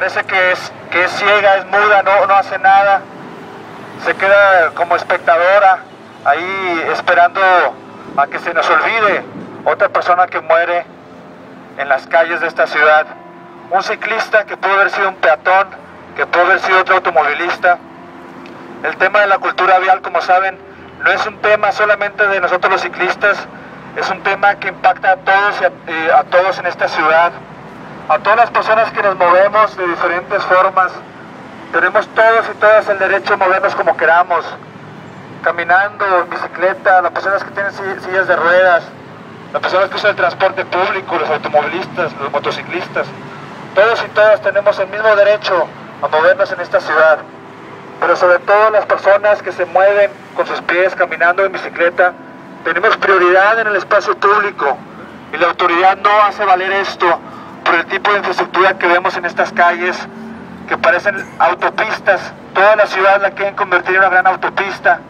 parece que es, que es ciega, es muda, no, no hace nada, se queda como espectadora ahí esperando a que se nos olvide otra persona que muere en las calles de esta ciudad. Un ciclista que pudo haber sido un peatón, que pudo haber sido otro automovilista. El tema de la cultura vial, como saben, no es un tema solamente de nosotros los ciclistas, es un tema que impacta a todos y a, todos en esta ciudad, a todas las personas que nos movemos de diferentes formas. Tenemos todos y todas el derecho a movernos como queramos, caminando, en bicicleta, las personas que tienen sillas de ruedas, las personas que usan el transporte público, los automovilistas, los motociclistas. Todos y todas tenemos el mismo derecho a movernos en esta ciudad, pero sobre todo las personas que se mueven con sus pies, caminando en bicicleta, tenemos prioridad en el espacio público y la autoridad no hace valer esto por el tipo de infraestructura que vemos en estas calles, que parecen autopistas. Toda la ciudad la quieren convertir en una gran autopista